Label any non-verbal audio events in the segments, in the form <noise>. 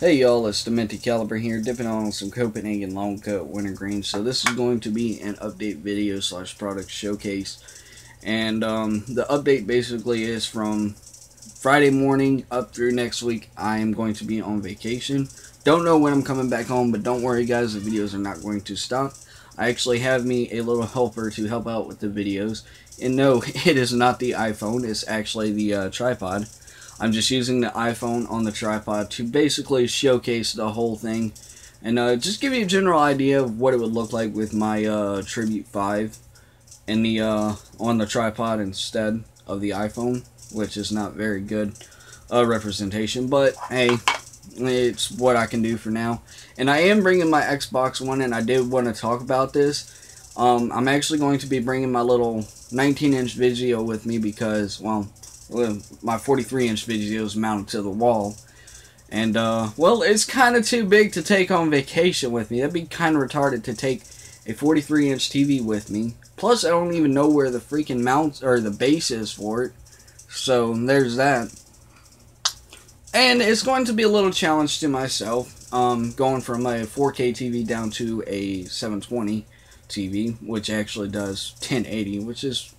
Hey y'all, it's Demented Caliber here, dipping on some Copenhagen Long Cut Wintergreen. So this is going to be an update video slash product showcase. And um, the update basically is from Friday morning up through next week. I am going to be on vacation. Don't know when I'm coming back home, but don't worry guys, the videos are not going to stop. I actually have me a little helper to help out with the videos. And no, <laughs> it is not the iPhone, it's actually the uh, tripod. I'm just using the iPhone on the tripod to basically showcase the whole thing and uh, just give you a general idea of what it would look like with my uh, Tribute 5 in the uh, on the tripod instead of the iPhone, which is not very good uh, representation, but hey, it's what I can do for now. And I am bringing my Xbox One, and I did want to talk about this. Um, I'm actually going to be bringing my little 19-inch Vizio with me because, well, my 43 inch Vizio is mounted to the wall. And, uh, well, it's kind of too big to take on vacation with me. That'd be kind of retarded to take a 43 inch TV with me. Plus, I don't even know where the freaking mount or the base is for it. So, there's that. And it's going to be a little challenge to myself, um, going from a 4K TV down to a 720 TV, which actually does 1080, which is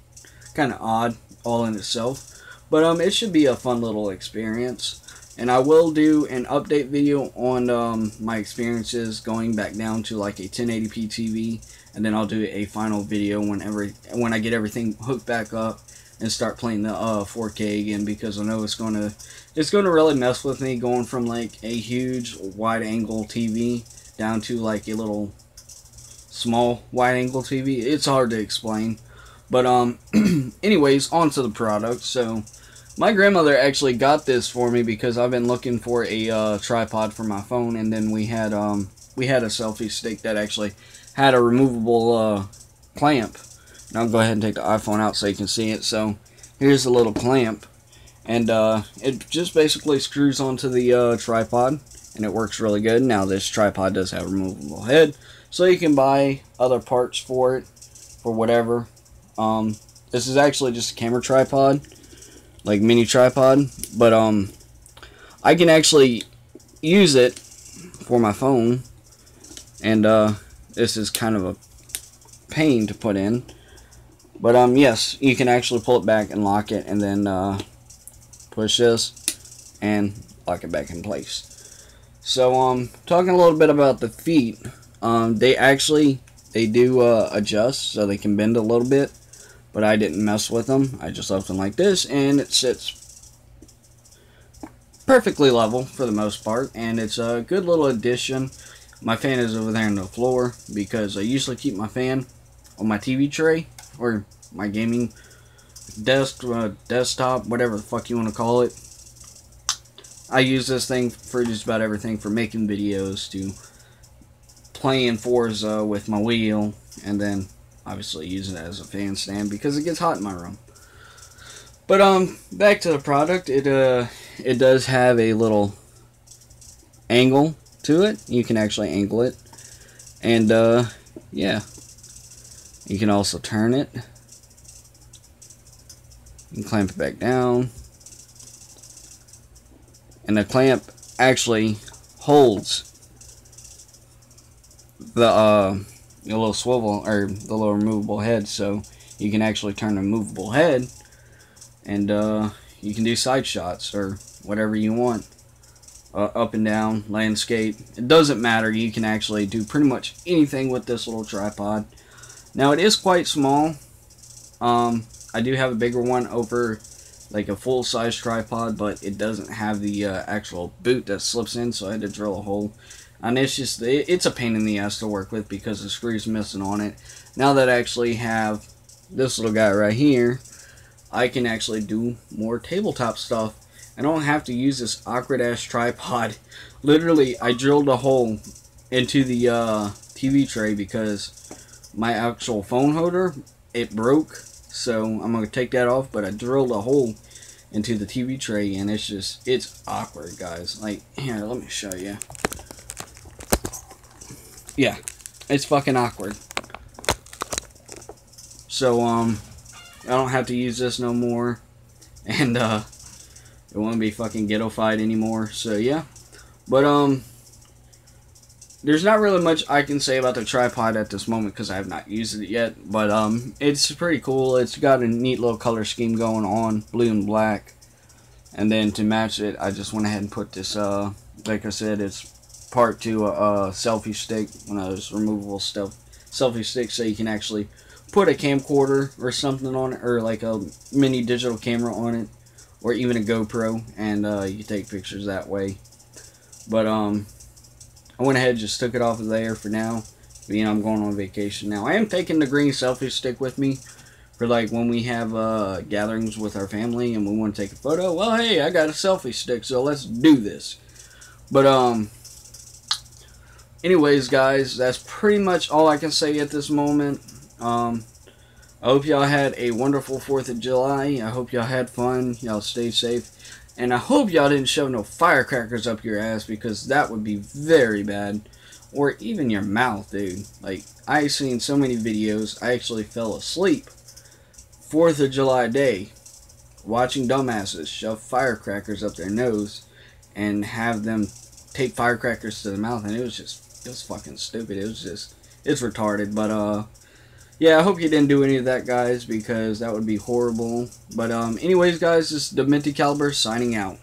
kind of odd all in itself. But um, it should be a fun little experience. And I will do an update video on um, my experiences going back down to like a 1080p TV. And then I'll do a final video whenever when I get everything hooked back up and start playing the uh, 4K again because I know it's gonna it's gonna really mess with me going from like a huge wide angle TV down to like a little small wide angle TV. It's hard to explain. But um <clears throat> anyways, on to the product. So my grandmother actually got this for me because I've been looking for a uh, tripod for my phone, and then we had um, we had a selfie stick that actually had a removable uh, clamp. And I'll go ahead and take the iPhone out so you can see it. So here's the little clamp, and uh, it just basically screws onto the uh, tripod, and it works really good. Now this tripod does have a removable head, so you can buy other parts for it, for whatever. Um, this is actually just a camera tripod like mini tripod, but um, I can actually use it for my phone, and uh, this is kind of a pain to put in. But um, yes, you can actually pull it back and lock it, and then uh, push this and lock it back in place. So um, talking a little bit about the feet, um, they actually they do uh, adjust so they can bend a little bit but I didn't mess with them. I just left them like this, and it sits perfectly level for the most part, and it's a good little addition. My fan is over there on the floor because I usually keep my fan on my TV tray or my gaming desk, uh, desktop, whatever the fuck you want to call it. I use this thing for just about everything from making videos to playing Forza with my wheel and then obviously using it as a fan stand because it gets hot in my room. But um, back to the product. It uh, it does have a little angle to it. You can actually angle it, and uh, yeah, you can also turn it. Can clamp it back down, and the clamp actually holds the uh a little swivel or the little removable head so you can actually turn a movable head and uh, you can do side shots or whatever you want uh, up and down landscape. It doesn't matter. You can actually do pretty much anything with this little tripod. Now it is quite small. Um, I do have a bigger one over like a full-size tripod but it doesn't have the uh, actual boot that slips in so I had to drill a hole and it's just it's a pain in the ass to work with because the screw's missing on it. Now that I actually have this little guy right here I can actually do more tabletop stuff. I don't have to use this awkward ass tripod. <laughs> Literally I drilled a hole into the uh, TV tray because my actual phone holder it broke. So I'm gonna take that off but I drilled a hole into the TV tray and it's just it's awkward guys. Like here let me show you yeah, it's fucking awkward. So, um, I don't have to use this no more. <laughs> And, uh, it won't be fucking ghettofied anymore. So, yeah. But um, there's not really much I can say about the tripod at this moment because I have not used it yet. But um, it's pretty cool. It's got a neat little color scheme going on, blue and black. And then to match it, I just went ahead and put this. Uh, like I said, it's part to a, a selfie stick, one of those removable stuff selfie sticks, so you can actually put a camcorder or something on it, or like a mini digital camera on it, or even a GoPro, and uh, you can take pictures that way. But um, I went ahead and just took it off of there for now, being I'm going on vacation now. I am taking the green selfie stick with me for like when we have uh, gatherings with our family and we want to take a photo. Well, hey, I got a selfie stick, so let's do this. But um, anyways, guys, that's pretty much all I can say at this moment. Um, I hope y'all had a wonderful 4th of July. I hope y'all had fun. Y'all stay safe. And I hope y'all didn't shove no firecrackers up your ass because that would be very bad. Or even your mouth, dude. Like, I've seen so many videos, I actually fell asleep. 4th of July day, watching dumbasses shove firecrackers up their nose and have them take firecrackers to the mouth. And it was just, it was fucking stupid. It was just, it's retarded. But, uh, yeah, I hope you didn't do any of that, guys, because that would be horrible. But, um, anyways, guys, this is Demented Caliber signing out.